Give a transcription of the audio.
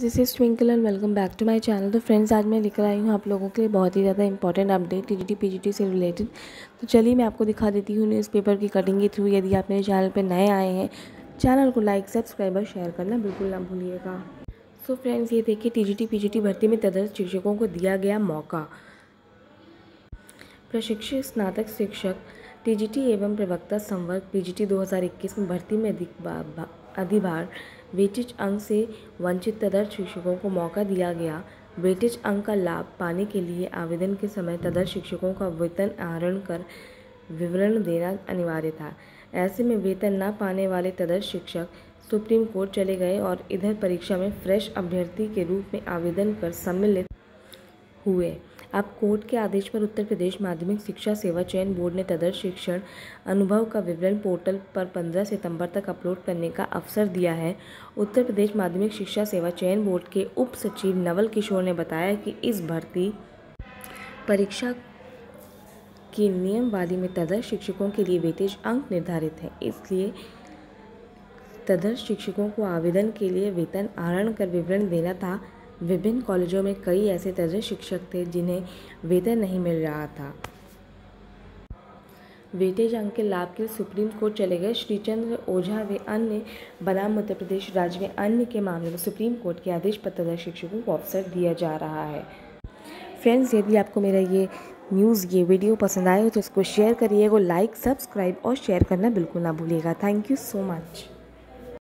This is Twinkle and welcome back to my channel तो friends आज मैं लेकर आई हूँ आप लोगों के लिए बहुत ही ज़्यादा important update T G PGT से रिलेटेड तो चलिए मैं आपको दिखा देती हूँ न्यूज़पेपर की कटिंग के थ्रू यदि आप मेरे चैनल पर नए आए हैं। चैनल को लाइक सब्सक्राइब और शेयर करना बिल्कुल ना भूलिएगा। सो फ्रेंड्स ये देखिए टी जी पीजीटी भर्ती में तदर्थ शिक्षकों को दिया गया मौका। प्रशिक्षित स्नातक शिक्षक टीजीटी एवं प्रवक्ता संवर्ग पीजीटी 2021 में भर्ती में अधिक अधिभार वेटेज अंक से वंचित तदर्थ शिक्षकों को मौका दिया गया। वेटेज अंक का लाभ पाने के लिए आवेदन के समय तदर्थ शिक्षकों का वेतन आहरण कर विवरण देना अनिवार्य था। ऐसे में वेतन न पाने वाले तदर्थ शिक्षक सुप्रीम कोर्ट चले गए और इधर परीक्षा में फ्रेश अभ्यर्थी के रूप में आवेदन कर सम्मिलित हुए। अब कोर्ट के आदेश पर उत्तर प्रदेश माध्यमिक शिक्षा सेवा चयन बोर्ड ने तदर्थ शिक्षण अनुभव का विवरण पोर्टल पर 15 सितंबर तक अपलोड करने का अवसर दिया है। उत्तर प्रदेश माध्यमिक शिक्षा सेवा चयन बोर्ड के उप सचिव नवल किशोर ने बताया कि इस भर्ती परीक्षा की नियमवाली में तदर्थ शिक्षकों के लिए वेटेज अंक निर्धारित है। इसलिए तदर्थ शिक्षकों को आवेदन के लिए वेतन आहरण कर विवरण देना था। विभिन्न कॉलेजों में कई ऐसे तर्ज शिक्षक थे जिन्हें वेतन नहीं मिल रहा था। वेटेज अंक के लाभ के सुप्रीम कोर्ट चले गए। श्रीचंद्र ओझा व अन्य बनाम मध्य प्रदेश राज्य में अन्य के मामले में सुप्रीम कोर्ट के आदेश पर तदर शिक्षकों को अवसर दिया जा रहा है। फ्रेंड्स, यदि आपको मेरा ये न्यूज़, ये वीडियो पसंद आए हो तो इसको शेयर करिएगा, लाइक, सब्सक्राइब और शेयर करना बिल्कुल ना भूलिएगा। Thank you so much.